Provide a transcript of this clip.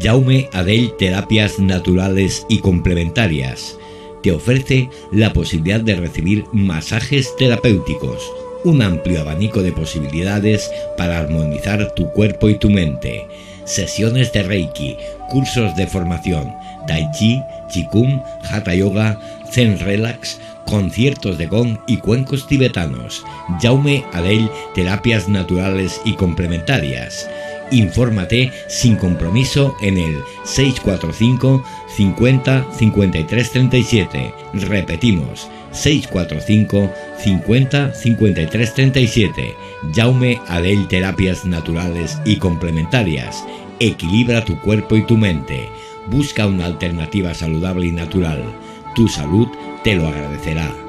Jaume Adel Terapias Naturales y Complementarias te ofrece la posibilidad de recibir masajes terapéuticos, un amplio abanico de posibilidades para armonizar tu cuerpo y tu mente, sesiones de Reiki, cursos de formación, Tai Chi, Qigong, Hatha Yoga, Zen Relax, conciertos de gong y cuencos tibetanos. Jaume Adel Terapias Naturales y Complementarias. Infórmate sin compromiso en el 645 50 53 37. Repetimos, 645 50 53 37. Jaume Adel Terapias Naturales y Complementarias. Equilibra tu cuerpo y tu mente. Busca una alternativa saludable y natural. Tu salud te lo agradecerá.